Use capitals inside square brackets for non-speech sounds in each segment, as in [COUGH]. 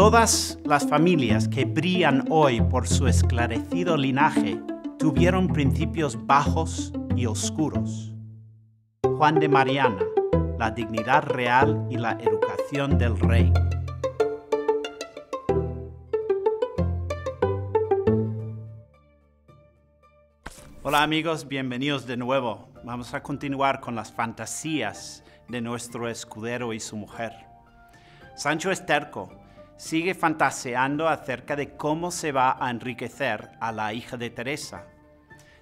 Todas las familias que brillan hoy por su esclarecido linaje tuvieron principios bajos y oscuros. Juan de Mariana, la dignidad real y la educación del rey. Hola amigos, bienvenidos de nuevo. Vamos a continuar con las fantasías de nuestro escudero y su mujer. Sancho es terco, sigue fantaseando acerca de cómo se va a enriquecer a la hija de Teresa.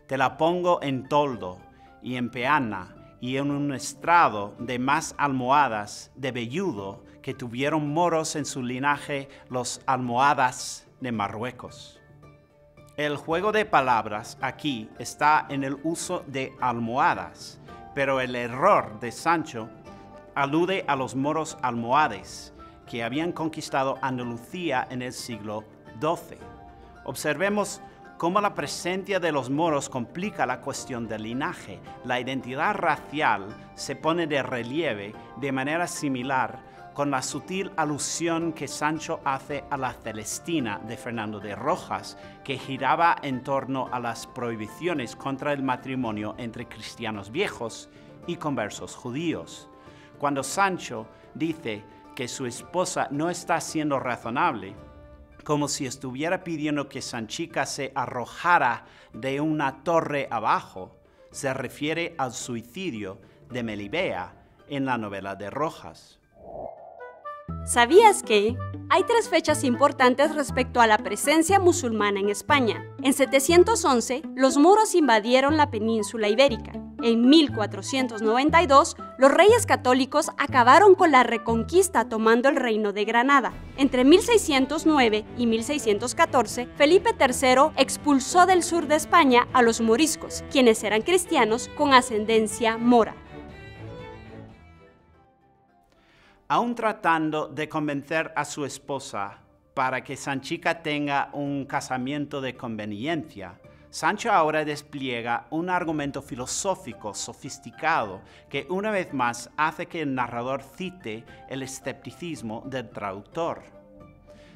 Te la pongo en toldo y en peana y en un estrado de más almohadas de velludo que tuvieron moros en su linaje los almohadas de Marruecos. El juego de palabras aquí está en el uso de almohadas, pero el error de Sancho alude a los moros almohades que habían conquistado Andalucía en el siglo XII. Observemos cómo la presencia de los moros complica la cuestión del linaje. La identidad racial se pone de relieve de manera similar con la sutil alusión que Sancho hace a la Celestina de Fernando de Rojas, que giraba en torno a las prohibiciones contra el matrimonio entre cristianos viejos y conversos judíos. Cuando Sancho dice que su esposa no está siendo razonable, como si estuviera pidiendo que Sanchica se arrojara de una torre abajo, se refiere al suicidio de Melibea en la novela de Rojas. ¿Sabías que? Hay tres fechas importantes respecto a la presencia musulmana en España. En 711, los moros invadieron la península ibérica. En 1492, los reyes católicos acabaron con la reconquista tomando el reino de Granada. Entre 1609 y 1614, Felipe III expulsó del sur de España a los moriscos, quienes eran cristianos con ascendencia mora. aún tratando de convencer a su esposa para que Sanchica tenga un casamiento de conveniencia, Sancho ahora despliega un argumento filosófico sofisticado que una vez más hace que el narrador cite el escepticismo del traductor.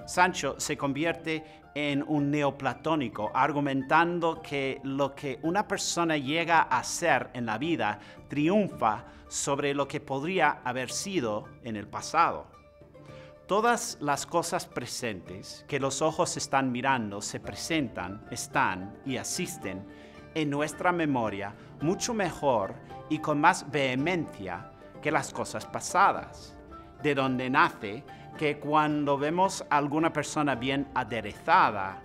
Sancho se convierte en un neoplatónico, argumentando que lo que una persona llega a ser en la vida triunfa sobre lo que podría haber sido en el pasado. Todas las cosas presentes que los ojos están mirando se presentan, están y asisten en nuestra memoria mucho mejor y con más vehemencia que las cosas pasadas, de donde nace que cuando vemos a alguna persona bien aderezada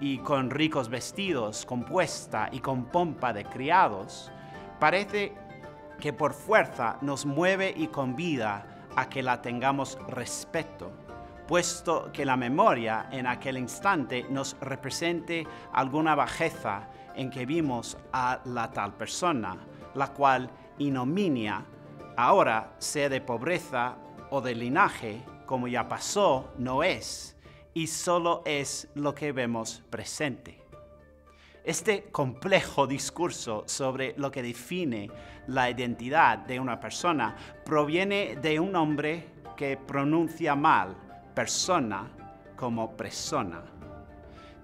y con ricos vestidos, compuesta y con pompa de criados, parece que por fuerza nos mueve y convida a que la tengamos respeto, puesto que la memoria en aquel instante nos represente alguna bajeza en que vimos a la tal persona, la cual inominia ahora sea de pobreza o de linaje, como ya pasó, no es, y solo es lo que vemos presente. Este complejo discurso sobre lo que define la identidad de una persona proviene de un hombre que pronuncia mal persona como persona.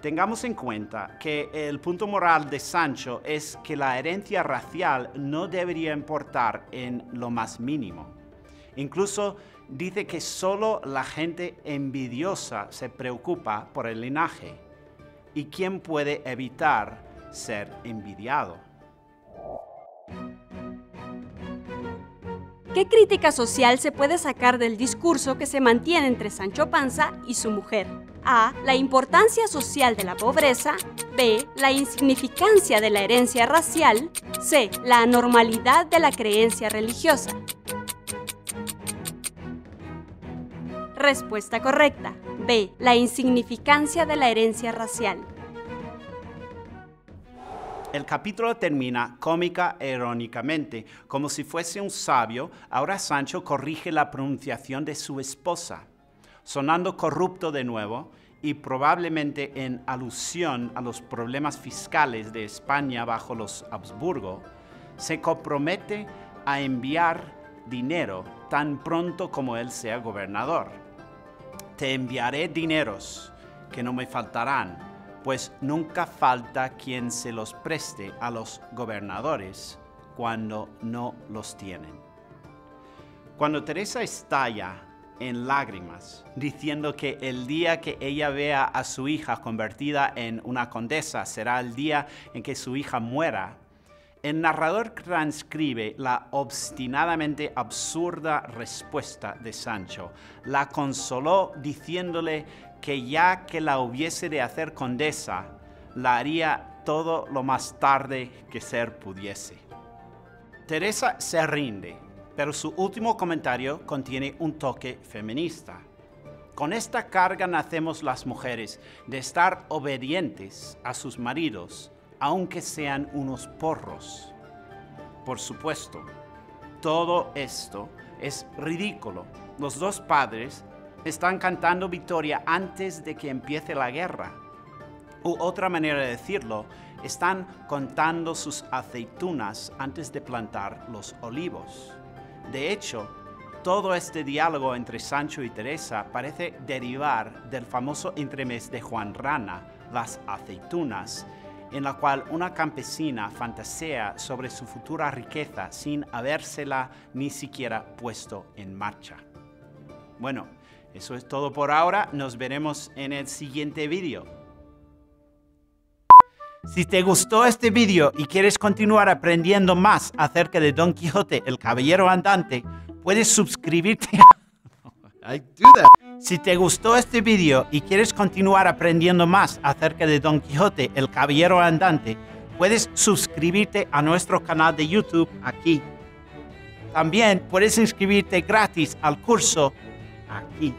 Tengamos en cuenta que el punto moral de Sancho es que la herencia racial no debería importar en lo más mínimo. Incluso dice que solo la gente envidiosa se preocupa por el linaje ¿Y quién puede evitar ser envidiado? ¿Qué crítica social se puede sacar del discurso que se mantiene entre Sancho Panza y su mujer? A. La importancia social de la pobreza. B. La insignificancia de la herencia racial. C. La anormalidad de la creencia religiosa. Respuesta correcta. B. La insignificancia de la herencia racial. El capítulo termina cómica e irónicamente. Como si fuese un sabio, ahora Sancho corrige la pronunciación de su esposa, sonando corrupto de nuevo y probablemente en alusión a los problemas fiscales de España bajo los Habsburgo, se compromete a enviar dinero tan pronto como él sea gobernador. Te enviaré dineros que no me faltarán, pues nunca falta quien se los preste a los gobernadores cuando no los tienen. Cuando Teresa estalla en lágrimas, diciendo que el día que ella vea a su hija convertida en una condesa será el día en que su hija muera, el narrador transcribe la obstinadamente absurda respuesta de Sancho. La consoló diciéndole que ya que la hubiese de hacer condesa, la haría todo lo más tarde que ser pudiese. Teresa se rinde, pero su último comentario contiene un toque feminista. Con esta carga nacemos las mujeres de estar obedientes a sus maridos aunque sean unos porros. Por supuesto, todo esto es ridículo. Los dos padres están cantando victoria antes de que empiece la guerra. U otra manera de decirlo, están contando sus aceitunas antes de plantar los olivos. De hecho, todo este diálogo entre Sancho y Teresa parece derivar del famoso entremés de Juan Rana, las aceitunas, en la cual una campesina fantasea sobre su futura riqueza sin habérsela ni siquiera puesto en marcha. Bueno, eso es todo por ahora. Nos veremos en el siguiente vídeo. Si te gustó este vídeo y quieres continuar aprendiendo más acerca de Don Quijote, el Caballero Andante, puedes suscribirte. [LAUGHS] I do that. Si te gustó este vídeo y quieres continuar aprendiendo más acerca de Don Quijote, el Caballero Andante, puedes suscribirte a nuestro canal de YouTube aquí. También puedes inscribirte gratis al curso aquí.